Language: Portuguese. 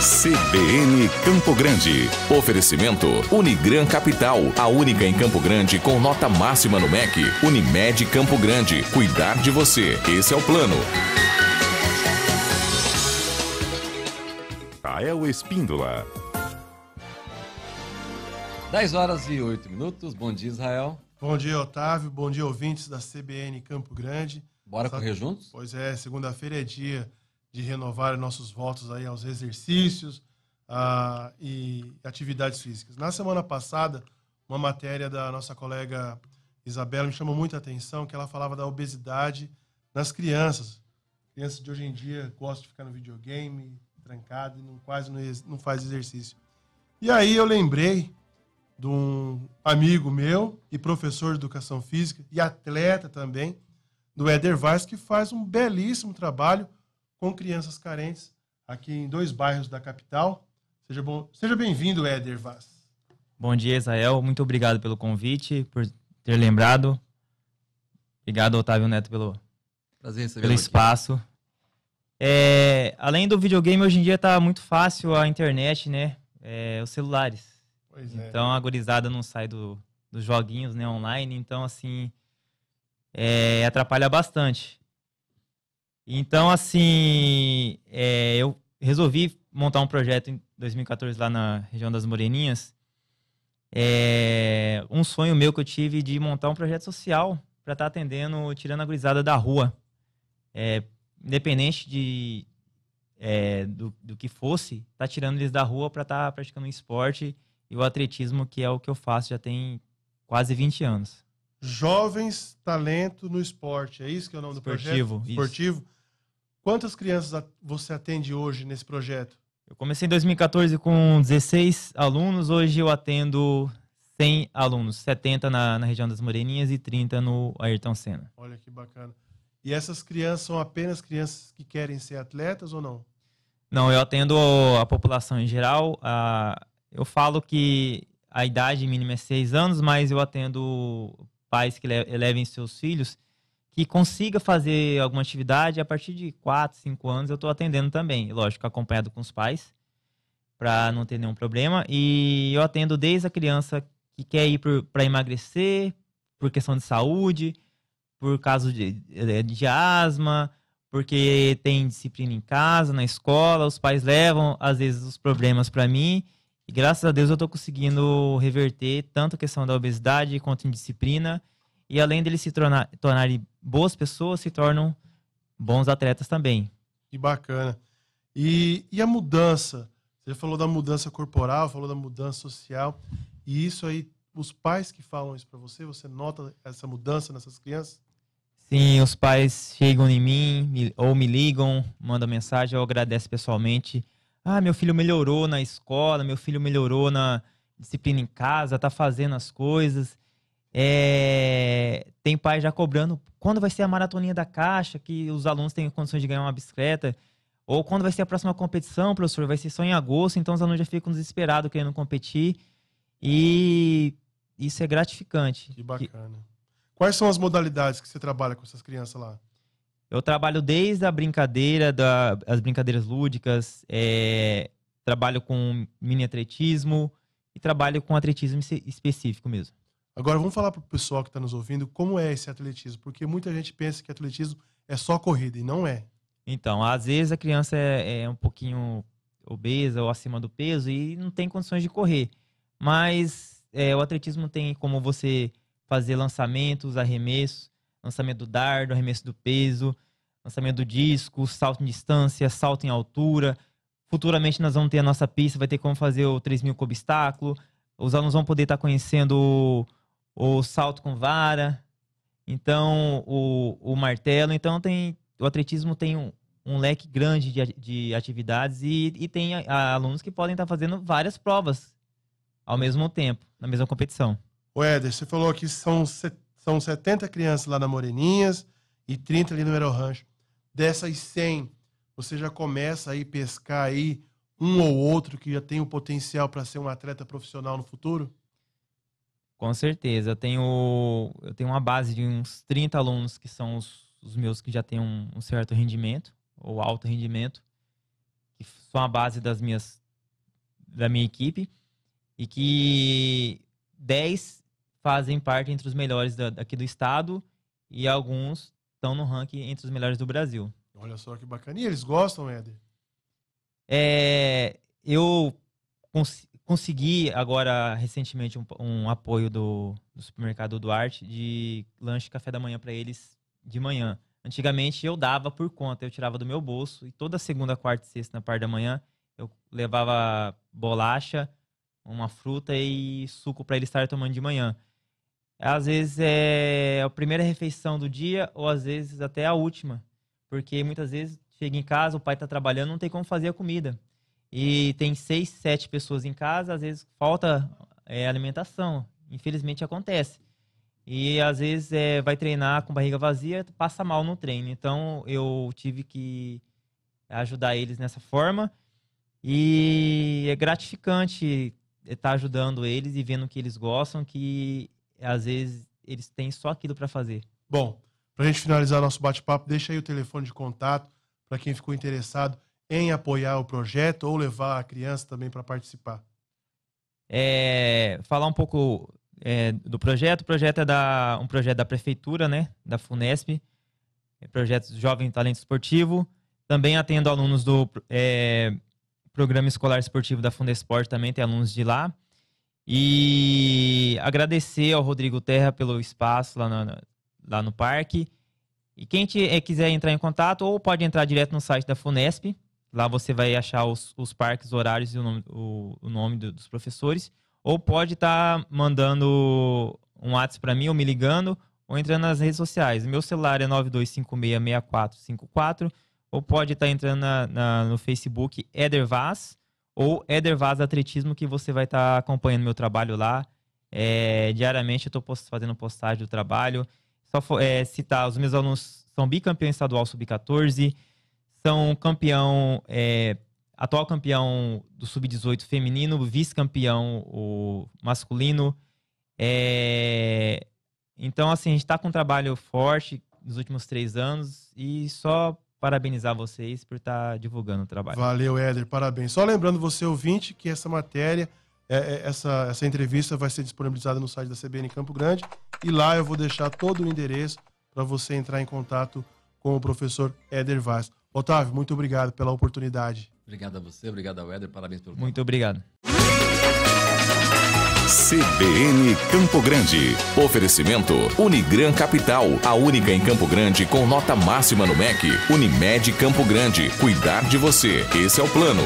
CBN Campo Grande. Oferecimento Unigran Capital, a única em Campo Grande com nota máxima no MEC. Unimed Campo Grande, cuidar de você. Esse é o plano. Rael Espíndola. 10 horas e 8 minutos. Bom dia, Israel. Bom dia, Otávio. Bom dia, ouvintes da CBN Campo Grande. Bora correr juntos? Pois é, segunda-feira é dia de renovar nossos votos aí aos exercícios uh, e atividades físicas. Na semana passada, uma matéria da nossa colega Isabela me chamou muita atenção, que ela falava da obesidade nas crianças. Crianças de hoje em dia gostam de ficar no videogame, trancado e não, quase não, não faz exercício. E aí eu lembrei de um amigo meu e professor de educação física e atleta também, do Éder Vaz, que faz um belíssimo trabalho com crianças carentes aqui em dois bairros da capital. Seja, bom, seja bem-vindo, Éder Vaz. Bom dia, Israel. Muito obrigado pelo convite, por ter lembrado. Obrigado, Otávio Neto, pelo, Prazer pelo espaço. É, além do videogame, hoje em dia está muito fácil a internet, né? É, os celulares. Pois é. Então a gorizada não sai do, dos joguinhos né, online, então assim é, atrapalha bastante. Então, assim, é, eu resolvi montar um projeto em 2014 lá na região das Moreninhas. É, um sonho meu que eu tive de montar um projeto social para estar tá atendendo, tirando a gurizada da rua. É, independente de, é, do, do, que fosse, tá tirando eles da rua para estar tá praticando um esporte e o atletismo, que é o que eu faço já tem quase 20 anos. Jovens Talento no Esporte, é isso que é o nome Esportivo, do projeto? Esportivo. Isso. Quantas crianças você atende hoje nesse projeto? Eu comecei em 2014 com 16 alunos, hoje eu atendo 100 alunos, 70 na, na região das Moreninhas e 30 no Ayrton Senna. Olha que bacana. E essas crianças são apenas crianças que querem ser atletas ou não? Não, eu atendo a população em geral. A, eu falo que a idade mínima é 6 anos, mas eu atendo pais que levem seus filhos consiga fazer alguma atividade a partir de 4, 5 anos eu estou atendendo também, lógico, acompanhado com os pais, para não ter nenhum problema. E eu atendo desde a criança que quer ir para emagrecer, por questão de saúde, por caso de, de asma, porque tem disciplina em casa, na escola, os pais levam, às vezes, os problemas para mim. E graças a Deus eu estou conseguindo reverter tanto a questão da obesidade quanto indisciplina e além deles se tornar, tornarem boas pessoas, se tornam bons atletas também. Que bacana. E, e a mudança? Você falou da mudança corporal, falou da mudança social. E isso aí, os pais que falam isso para você, você nota essa mudança nessas crianças? Sim, os pais chegam em mim ou me ligam, mandam mensagem, eu agradeço pessoalmente. Ah, meu filho melhorou na escola, meu filho melhorou na disciplina em casa, tá fazendo as coisas. É, tem pai já cobrando quando vai ser a maratoninha da caixa, que os alunos têm condições de ganhar uma bicicleta. Ou quando vai ser a próxima competição, professor? Vai ser só em agosto, então os alunos já ficam desesperados querendo competir. E isso é gratificante. Que bacana. Quais são as modalidades que você trabalha com essas crianças lá? Eu trabalho desde a brincadeira, da, as brincadeiras lúdicas, é, trabalho com mini atletismo e trabalho com atletismo específico mesmo. Agora vamos falar para o pessoal que está nos ouvindo como é esse atletismo, porque muita gente pensa que atletismo é só corrida e não é. Então, às vezes a criança é, é um pouquinho obesa ou acima do peso e não tem condições de correr. Mas é, o atletismo tem como você fazer lançamentos, arremessos, lançamento do dardo, arremesso do peso, lançamento do disco, salto em distância, salto em altura. Futuramente nós vamos ter a nossa pista, vai ter como fazer o 3 mil com obstáculo. Os alunos vão poder estar conhecendo o salto com vara, então o, o martelo. Então tem o atletismo tem um, um leque grande de, de atividades e, e tem a, a, alunos que podem estar fazendo várias provas ao mesmo tempo, na mesma competição. O Éder, você falou que são, são 70 crianças lá na Moreninhas e 30 ali no Aero Rancho. Dessas 100, você já começa aí pescar aí um ou outro que já tem o potencial para ser um atleta profissional no futuro? Com certeza. Eu tenho, eu tenho uma base de uns 30 alunos que são os, os meus que já têm um, um, certo rendimento, ou alto rendimento, que são a base das minhas da minha equipe e que 10 fazem parte entre os melhores da, aqui do estado e alguns estão no ranking entre os melhores do Brasil. Olha só que bacana. E eles gostam, Éder? É, eu consegui agora recentemente um, um apoio do, do, supermercado Duarte de lanche e café da manhã para eles de manhã. Antigamente eu dava por conta, eu tirava do meu bolso e toda segunda, quarta e sexta na parte da manhã eu levava bolacha, uma fruta e suco para eles estar tomando de manhã. Às vezes é a primeira refeição do dia ou às vezes até a última, porque muitas vezes chega em casa, o pai está trabalhando, não tem como fazer a comida. E tem seis, sete pessoas em casa, às vezes falta é, alimentação. Infelizmente acontece. E às vezes é, vai treinar com barriga vazia, passa mal no treino. Então eu tive que ajudar eles nessa forma. E é gratificante estar ajudando eles e vendo que eles gostam, que às vezes eles têm só aquilo para fazer. Bom, para a gente finalizar nosso bate-papo, deixa aí o telefone de contato para quem ficou interessado em apoiar o projeto ou levar a criança também para participar. É, falar um pouco é, do projeto. O projeto é da, um projeto da prefeitura, né, da Funesp, é projeto Jovem Talento Esportivo. Também atendo alunos do é, programa escolar esportivo da Fundesport, também tem alunos de lá. E agradecer ao Rodrigo Terra pelo espaço lá no, lá no parque. E quem te, é, quiser entrar em contato, ou pode entrar direto no site da Funesp. Lá você vai achar os, os parques, horários e o nome, o, o nome do, dos professores. Ou pode estar tá mandando um WhatsApp para mim, ou me ligando, ou entrando nas redes sociais. Meu celular é 92566454. Ou pode estar tá entrando na, na, no Facebook Eder Vaz ou Eder Vaz Atletismo, que você vai estar tá acompanhando meu trabalho lá. É, diariamente eu estou fazendo postagem do trabalho. Só for, é, citar, os meus alunos são bicampeão estadual sub-14, são campeão, é, atual campeão do sub-18 feminino, vice-campeão o masculino. É, então, assim, a gente está com um trabalho forte nos últimos três anos e só parabenizar vocês por estar tá divulgando o trabalho. Valeu, Éder, parabéns. Só lembrando você, ouvinte, que essa matéria, é, é, essa, essa entrevista vai ser disponibilizada no site da CBN Campo Grande e lá eu vou deixar todo o endereço para você entrar em contato com o professor Éder Vaz. Otávio, muito obrigado pela oportunidade. Obrigado a você, obrigado ao Éder, parabéns pelo Muito obrigado. CBN Campo Grande. Oferecimento Unigran Capital, a única em Campo Grande com nota máxima no MEC. Unimed Campo Grande. Cuidar de você. Esse é o plano.